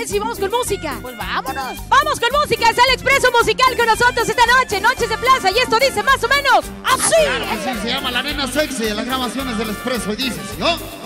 parece si vamos con música? Pues vámonos. Vamos con música, es el expreso musical con nosotros esta noche, Noches de Plaza, y esto dice más o menos así. Claro que sí, se llama La Nena Sexy de las grabaciones del Expreso y dice, ¿sí, oh?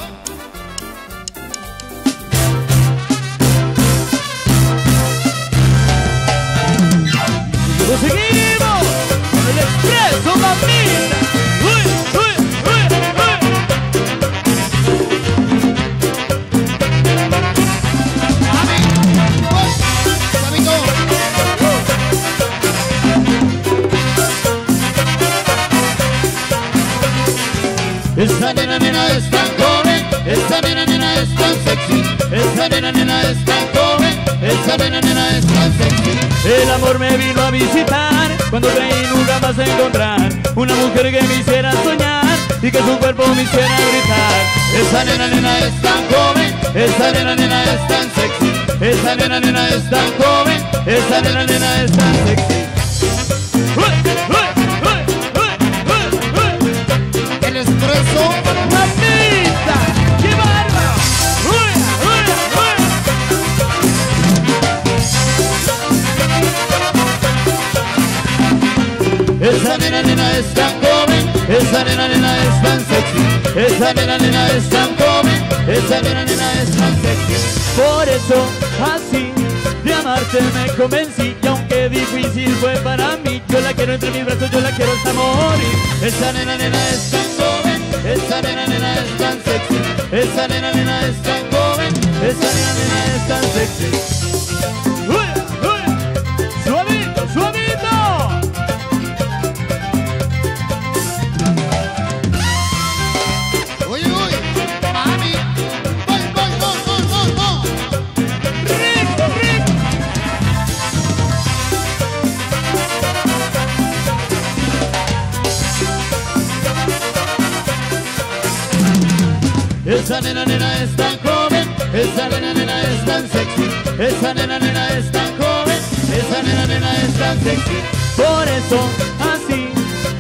Esa nena, nena es tan joven, esa nena, nena es tan sexy, esa nena, nena es tan joven, esa nena, nena es tan sexy. El amor me vino a visitar cuando creí nunca más encontrar una mujer que me hiciera soñar y que su cuerpo me hiciera gritar. Esa nena, nena es tan joven, esa nena, nena es tan sexy, esa nena, nena es tan joven, esa nena, nena es tan sexy. ¡Mamita! ¡Qué uy, esa nena, nena es tan joven, esa nena, nena es tan sexy, esa nena, nena es tan joven, esa nena, nena es tan sexy. Por eso, así, de amarte me convencí. Y aunque difícil fue para mí Yo la quiero entre mis brazos, yo la quiero morir Esa nena, nena es tan joven, esa nena, nena es tan sexy, esa nena, nena es tan joven, esa nena, nena es tan sexy. Esa nena, nena es tan joven, esa nena, nena es tan sexy, esa nena, nena es tan joven, esa nena, nena es tan sexy. Por eso, así,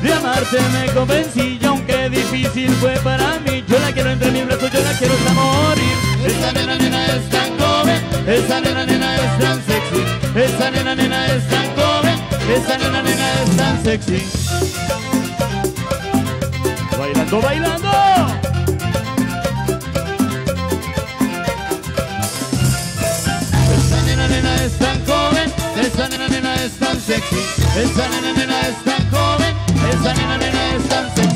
de amarte me convencí. Y aunque difícil fue para mí Yo la quiero entre mis brazos, yo la quiero hasta morir. Esa nena, nena es tan joven, esa nena, nena es tan sexy, esa nena, nena es tan joven, esa nena, nena es tan sexy. Bailando, bailando tan joven, esa nena, nena es tan sexy, esa nena, nena es tan joven, esa nena, nena es tan sexy.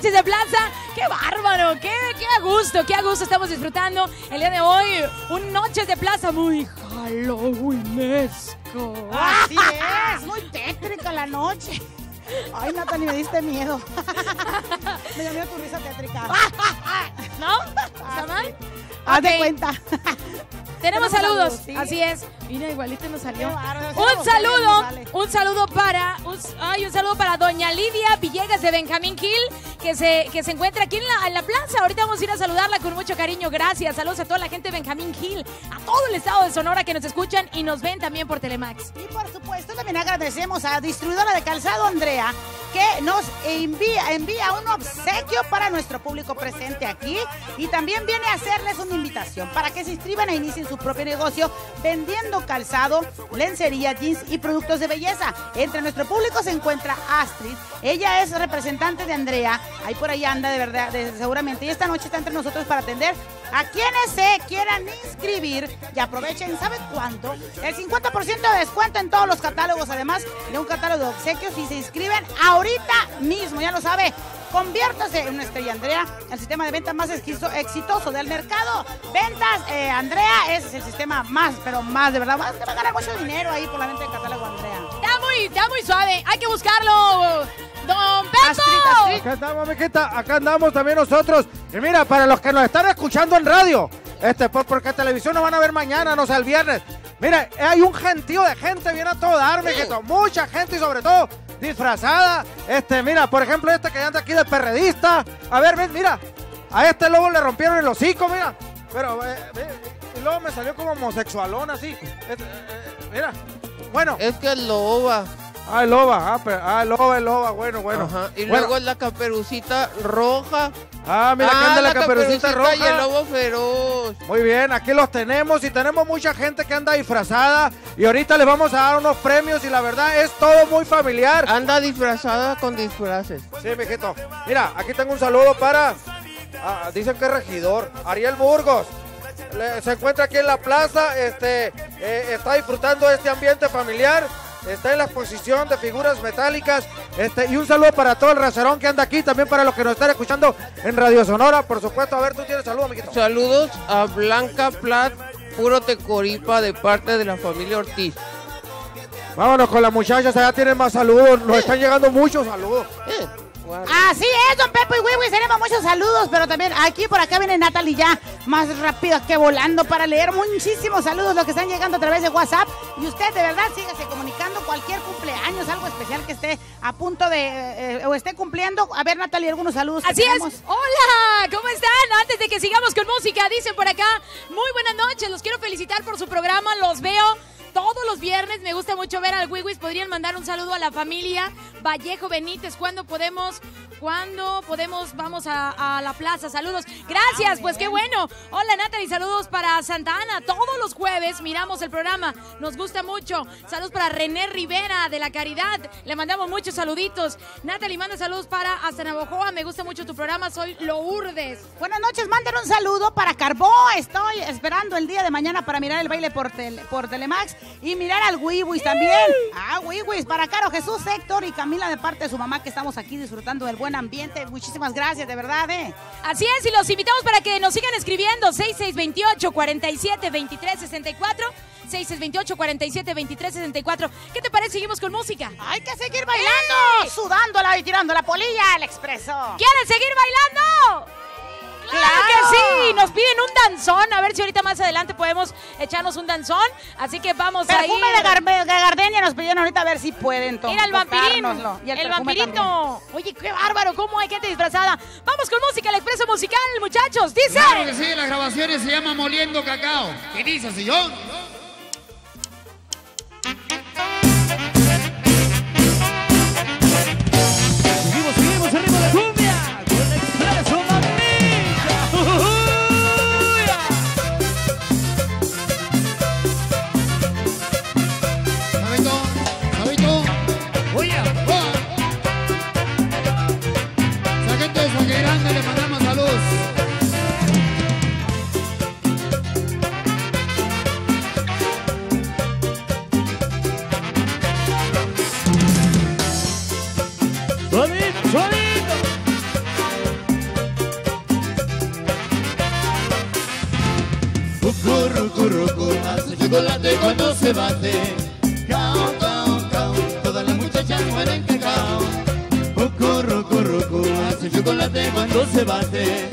Noches de Plaza. ¡Qué bárbaro! ¡Qué, qué a gusto! ¡Qué a gusto estamos disfrutando el día de hoy! Un Noches de Plaza muy halloweenesco. Así es, muy tétrica la noche. Ay, Natalie, me diste miedo. me dio miedo tu risa tétrica. ¿No? Haz de cuenta. Tenemos Tenemos saludos, saludos, sí. así es. Mira, igualito nos salió. Un saludo, un saludo para, un, ay, un saludo para Doña Lidia Villegas de Benjamín Hill, que se, que se encuentra aquí en la, en la plaza. Ahorita vamos a ir a saludarla con mucho cariño. Gracias. Saludos a toda la gente de Benjamín Hill, a todo el estado de Sonora que nos escuchan y nos ven también por Telemax. Y por supuesto también agradecemos a Distribuidora de Calzado Andrea que nos envía, envía un obsequio para nuestro público presente aquí y también viene a hacerles una invitación para que se inscriban e inicien su propio negocio vendiendo calzado, lencería, jeans y productos de belleza. Entre nuestro público se encuentra Astrid. Ella es representante de Andrea. Ahí por ahí anda de verdad, seguramente. Y esta noche está entre nosotros para atender a quienes se quieran inscribir y aprovechen, ¿sabe cuánto? El 50% de descuento en todos los catálogos, además de un catálogo de obsequios y se inscriben ahorita mismo, ya lo sabe. Conviértase en una estrella Andrea, el sistema de ventas más exitoso del mercado. Ventas eh, Andrea es el sistema más, pero más de verdad, más te va a ganar mucho dinero ahí por la venta del catálogo Andrea. Está muy, está muy suave. Hay que buscarlo. Don Pepo. Acá andamos, mijita, acá andamos también nosotros. Y mira, para los que nos están escuchando en radio, este pues porque televisión nos van a ver mañana, no sea el viernes. Mira, hay un gentío de gente, viene a todo dar, mijito. Mucha gente y sobre todo disfrazada. Este, mira, por ejemplo, este que anda aquí de perredista. A ver, ven, mira. A este lobo le rompieron el hocico, mira. Pero, eh, y luego me salió como homosexualón así. Este, eh, eh, mira. Bueno, Es que es loba. Ah, el loba, ah, pero- ah, el loba, el loba, bueno, bueno. Ajá. Y Bueno, luego la caperucita roja. ah, mira, que ah, anda la caperucita roja. y el lobo feroz. Muy bien, aquí los tenemos y tenemos mucha gente que anda disfrazada y ahorita les vamos a dar unos premios y la verdad es todo muy familiar. Anda disfrazada con disfraces. Sí, mijito. Mira, aquí tengo un saludo para, ah, dicen que es regidor, Ariel Burgos. Le- se encuentra aquí en la plaza, este, eh, está disfrutando de este ambiente familiar, está en la exposición de figuras metálicas, este, y un saludo para todo el racerón que anda aquí, también para los que nos están escuchando en Radio Sonora, por supuesto. A ver, tú tienes saludo, mijito. Saludos a Blanca Plat, puro tecoripa de parte de la familia Ortiz. Vámonos con las muchachas, allá tienen más saludos, nos están llegando muchos saludos. Eh. Así es, don Pepo y Wiwi, tenemos muchos saludos, pero también aquí por acá viene Natalie ya más rápido que volando para leer muchísimos saludos los que están llegando a través de WhatsApp. Y usted de verdad sígase comunicando cualquier cumpleaños, algo especial que esté a punto de eh, o esté cumpliendo. A ver, Natalie, algunos saludos. Así tenemos. es. Hola, ¿cómo están? Antes de que sigamos con música, dicen por acá, muy buenas noches, los quiero felicitar por su programa, los veo todos los viernes, me gusta mucho ver al Wiwis, podrían mandar un saludo a la familia Vallejo Benítez, ¿cuándo podemos, cuándo podemos, vamos a, a la plaza? Saludos, gracias, pues qué bueno. Hola Natalie, saludos para Santa Ana, todos los jueves miramos el programa, nos gusta mucho. Saludos para René Rivera de La Caridad, le mandamos muchos saluditos. Natalie manda saludos para hasta Navojoa, me gusta mucho tu programa, soy Lourdes. Buenas noches, manden un saludo para Carbó. Estoy esperando el día de mañana para mirar el baile por Telemax y mirar al Wiwis también. Ah, Wiwis, para Caro Jesús, Héctor y Camila de parte de su mamá que estamos aquí disfrutando del buen ambiente. Muchísimas gracias, de verdad, ¿eh? Así es, y los invitamos para que nos sigan escribiendo 6628 47 23 64 6628 47 23 64. ¿Qué te parece? Seguimos con música. Hay que seguir bailando, sudándola y tirando la polilla al expreso. ¿Quieren seguir bailando? ¡Claro, que sí! Nos piden un danzón. A ver si ahorita más adelante podemos echarnos un danzón. Así que vamos a ir. Perfume de, de gardenia nos pidieron ahorita a ver si pueden to- Mira el vampirín, tocárnoslo. Y el, vampirito. Oye, qué bárbaro, cómo hay gente disfrazada. Vamos con música, el expreso musical, muchachos. Dice. Claro que sí, las grabaciones se llama Moliendo Cacao. ¿Qué dice, señor? Cuando se bate. Cao, cao, cao, todas las muchachas mueren cacao. Cucurrucurrucu, hace chocolate cuando se bate.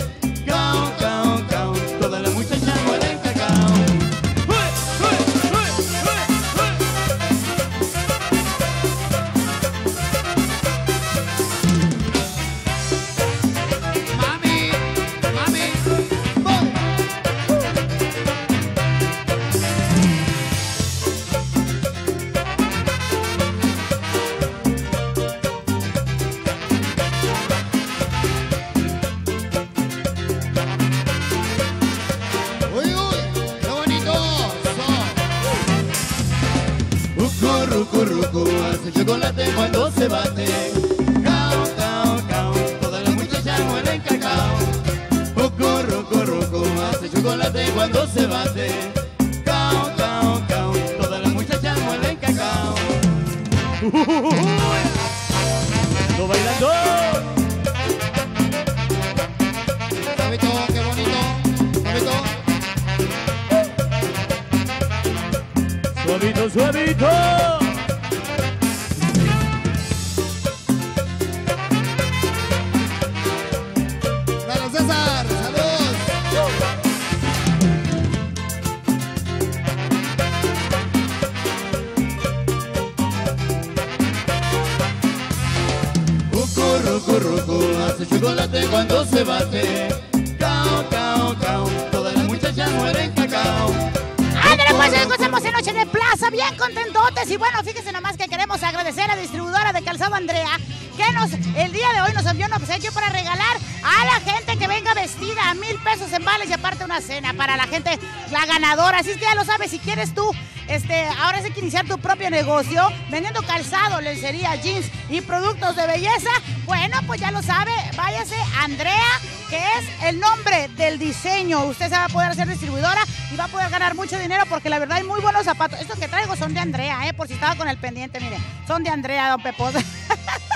Ucurrucurrucu, hace chocolate cuando se bate. Cao, cao, cao, todas las muchachas muelen cacao. Ucurrucurrucu, hace chocolate cuando se bate. Cao, cao, cao, todas las muchachas muelen cacao. Bailando, qué bonito. Sabito. Suavito, suavito. Ándale, pues estamos en Noche de Plaza, bien contentotes. Y bueno, fíjense nomás que queremos agradecer a distribuidora de calzado Andrea, que nos el día de hoy nos envió un obsequio para regalar a la gente que venga vestida a mil pesos en vales y aparte una cena para la gente, la ganadora. Así es que ya lo sabes, si quieres tú, este, ahora sí que iniciar tu propio negocio vendiendo calzado, lencería, jeans y productos de belleza, bueno, pues ya lo sabe, váyase Andrea, que es el nombre del diseño. Usted se va a poder hacer distribuidora y va a poder ganar mucho dinero porque la verdad hay muy buenos zapatos. Estos que traigo son de Andrea, ¿eh? por si estaba con el pendiente, mire, son de Andrea, don Peposa.